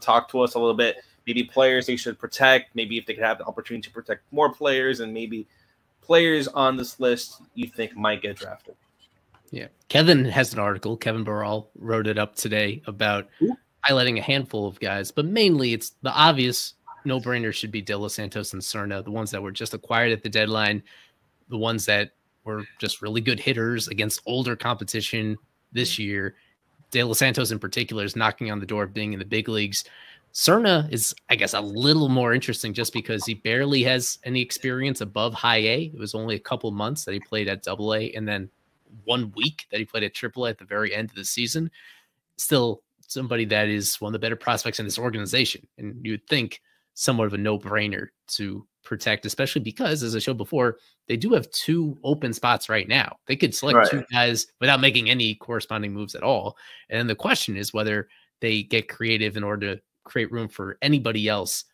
talk to us a little bit. Maybe players they should protect. Maybe if they could have the opportunity to protect more players, and maybe players on this list you think might get drafted. Yeah, Kevin has an article. Kevin Burrell wrote it up today about Ooh. highlighting a handful of guys, but mainly it's the obvious no brainer should be De Los Santos and Serna, the ones that were just acquired at the deadline, the ones that were just really good hitters against older competition this mm-hmm. year. De Los Santos, in particular, is knocking on the door of being in the big leagues. Serna is, I guess, a little more interesting just because he barely has any experience above high A. It was only a couple months that he played at double A and then one week that he played at triple A at the very end of the season. Still somebody that is one of the better prospects in this organization. And you'd think somewhat of a no brainer to protect, especially because, as I showed before, they do have two open spots right now. They could select right. two guys without making any corresponding moves at all. And then the question is whether they get creative in order to create room for anybody else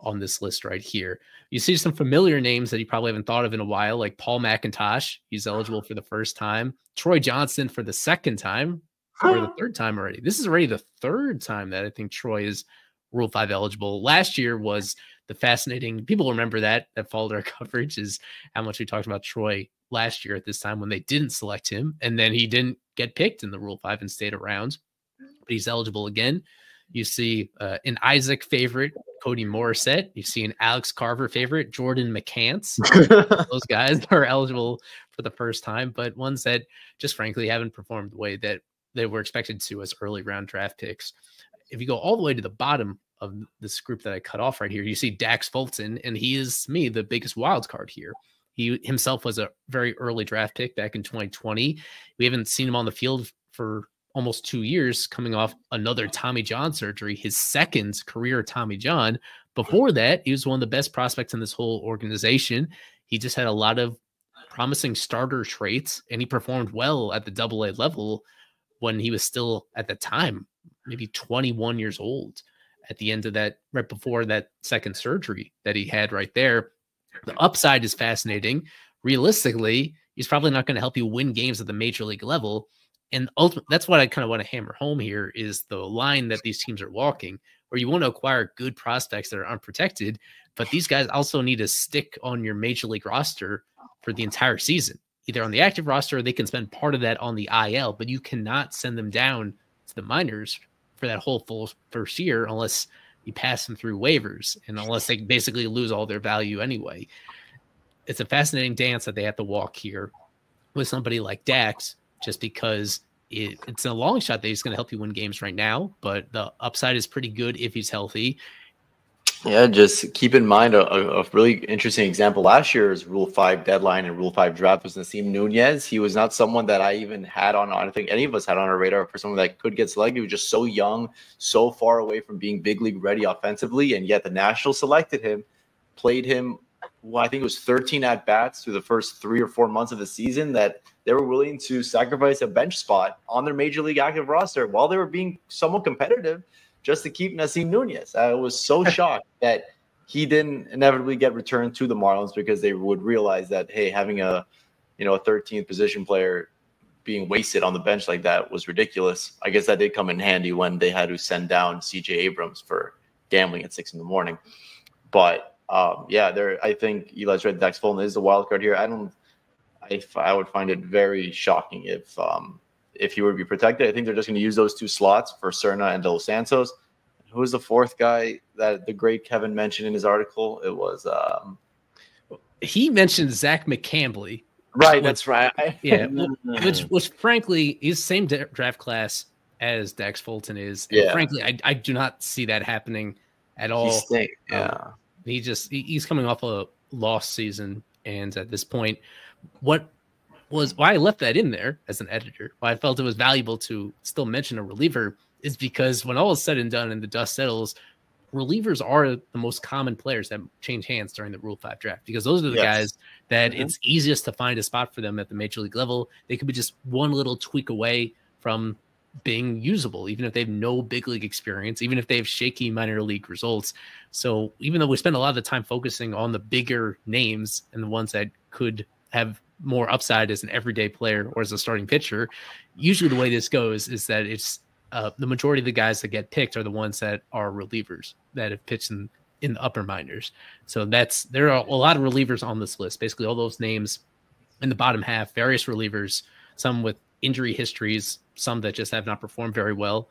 on this list right here. You see some familiar names that you probably haven't thought of in a while, like Paul McIntosh. He's eligible for the first time. Troy Johnson for the second time, or the third time already. This is already the third time that I think Troy is Rule 5 eligible. Last year was the fascinating, people remember that, that followed our coverage, is how much we talked about Troy last year at this time when they didn't select him. And then he didn't get picked in the Rule 5 and stayed around, but he's eligible again. You see uh, an Isaac favorite, Cody Morissette. You see an Alex Carver favorite, Jordan McCants. Those guys are eligible for the first time, but ones that just frankly haven't performed the way that they were expected to as early round draft picks if you go all the way to the bottom of this group that I cut off right here, you see Dax Fulton, and he is me the biggest wild card here. He himself was a very early draft pick back in 2020. We haven't seen him on the field for almost two years, coming off another Tommy John surgery, his second career Tommy John. Before that, he was one of the best prospects in this whole organization. He just had a lot of promising starter traits, and he performed well at the double A level when he was still at the time maybe 21 years old at the end of that, right before that second surgery that he had right there. The upside is fascinating. Realistically, he's probably not going to help you win games at the major league level. And ultimately, that's what I kind of want to hammer home here is the line that these teams are walking, where you want to acquire good prospects that are unprotected, but these guys also need to stick on your major league roster for the entire season, either on the active roster or they can spend part of that on the IL, but you cannot send them down to the minors for that whole full first year unless you pass them through waivers and unless they basically lose all their value anyway. It's a fascinating dance that they have to walk here with somebody like Dax, just because it, it's a long shot that he's going to help you win games right now, but the upside is pretty good if he's healthy. Yeah, just keep in mind a, a, really interesting example last year's Rule 5 deadline and Rule 5 draft was Nasim Nunez. He was not someone that I even had on, I don't think any of us had on our radar for someone that could get selected. He was just so young, so far away from being big league ready offensively. And yet the Nationals selected him, played him, well, I think it was 13 at bats through the first three or four months of the season that they were willing to sacrifice a bench spot on their major league active roster while they were being somewhat competitive just to keep Nasim Nunez. I was so shocked that he didn't inevitably get returned to the Marlins because they would realize that hey, having a you know a 13th position player being wasted on the bench like that was ridiculous. I guess that did come in handy when they had to send down CJ Abrams for gambling at six in the morning. But um, yeah, there I think Ely's right. Dax Fulton is the wild card here. I don't. I, I would find it very shocking if um, if he were to be protected. I think they're just going to use those two slots for Serna and Dos Santos. Who was the fourth guy that the great Kevin mentioned in his article? It was um, he mentioned Zach McCambley. Right, which, that's right. yeah, which which frankly is same draft class as Dax Fulton is. And yeah. frankly, I, I do not see that happening at all. Um, yeah. Um, he just he, he's coming off a lost season, and at this point, what was why I left that in there as an editor. Why I felt it was valuable to still mention a reliever is because when all is said and done and the dust settles, relievers are the most common players that change hands during the Rule 5 draft because those are the yes. guys that mm-hmm. it's easiest to find a spot for them at the major league level. They could be just one little tweak away from being usable, even if they have no big league experience, even if they have shaky minor league results. So even though we spend a lot of the time focusing on the bigger names and the ones that could have more upside as an everyday player or as a starting pitcher. Usually, the way this goes is that it's uh, the majority of the guys that get picked are the ones that are relievers that have pitched in, in the upper minors. So that's there are a lot of relievers on this list. Basically, all those names in the bottom half, various relievers, some with injury histories, some that just have not performed very well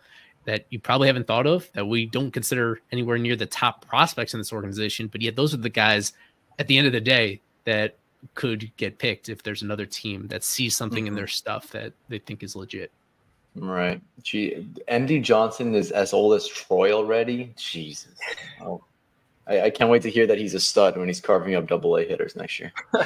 that you probably haven't thought of that we don't consider anywhere near the top prospects in this organization. But yet, those are the guys at the end of the day that could get picked if there's another team that sees something mm-hmm. in their stuff that they think is legit. Right. Gee, MD Johnson is as old as Troy already. Jesus. Oh, I, I can't wait to hear that he's a stud when he's carving up double A hitters next year.